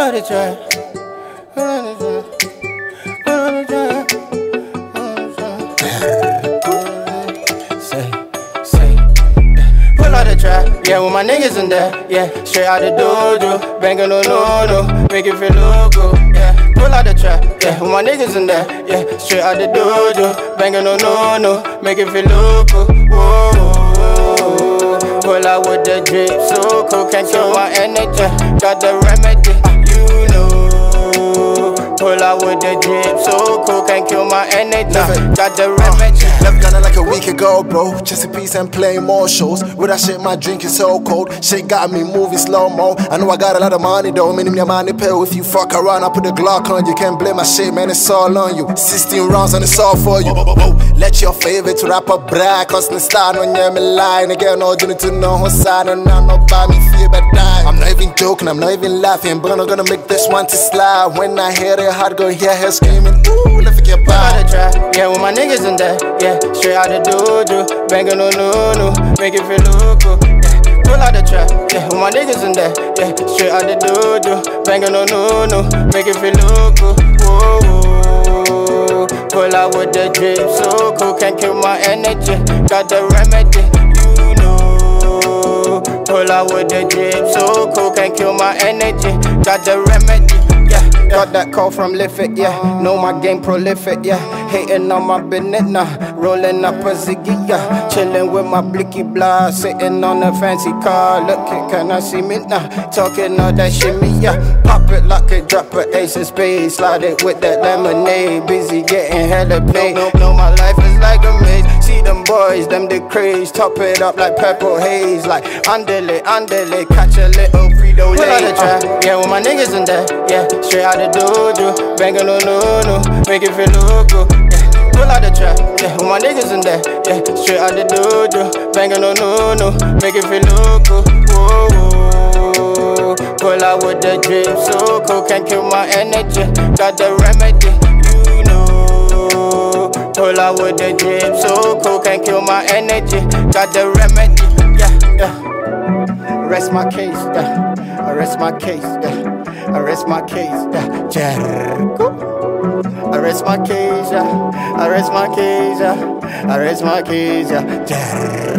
Out the track. Pull out the track. Yeah, with my niggas in there, yeah. Straight out the dojo, banging no no no, make it feel loco, yeah. Pull out the trap, yeah, with my niggas in there, yeah. Straight out the dojo, banging no no no, make it feel loco, whoa. Pull out with the drip, so cool, can't kill my energy. Got the remedy. With the drip, so cool, can't kill my energy. Got the remedy. Uh, left Ghana like a week ago, bro. Just in peace and playing more shows. With that shit, my drink is so cold. Shit got me moving slow mo. I know I got a lot of money though. Minimum your money pill. If you fuck around, I put the Glock on you. Can't blame my shit, man. It's all on you. 16 rounds and it's all for you. Oh, oh, oh, Let your favorite rapper brag. Cause the star on your me line. Again, no doing to know who's side and now no buy me feel but die. Joking, I'm not even laughing. But I'm gonna make this one to slide. When I hear it, heart go hear her screaming. Ooh, let me get by. yeah, with my niggas in there, yeah. Straight out the dojo, banging no no make it feel loco, yeah. Pull out the trap, yeah, with my niggas in there, yeah. Straight out the dojo, banging no no no, make it feel loco, whoa. Pull out with the drip, so cool, can't kill my energy. Got the remedy, know. Pull with the drip, so cool, can't kill my energy. Got the remedy, yeah. Got that call from Lific, yeah. Know my game prolific, yeah. Hating on my nah. Rolling up a ziggy, yeah. Chilling with my blicky blah. Sitting on a fancy car. Look it, can I see me now? Talking all that shit, me, yeah. Pop it, like it, drop it, ace of spades. Slide it with that lemonade. Busy getting hella paid. No, no, my life is like a maze. See them boys, them the craze. Top it up like purple haze. Like underlay, underlay. Catch a little Frito Pull out the trap, uh, yeah, with my niggas in there, yeah. Straight out the dojo, banging no no no, make it feel loco, yeah. Pull out the trap, yeah, with my niggas in there, yeah. Straight out the dojo, banging no no no, make it feel loco, whoa. whoa. Pull out with the drip, so cool, can't kill my energy. Got the remedy, out with the drip, so cool, can't kill my energy. Got the remedy, yeah, yeah. Rest my case, yeah. I rest my case, yeah. I rest my case, yeah. Jericho. I rest my case, yeah. I rest my case, yeah. I rest my case, yeah. Jericho.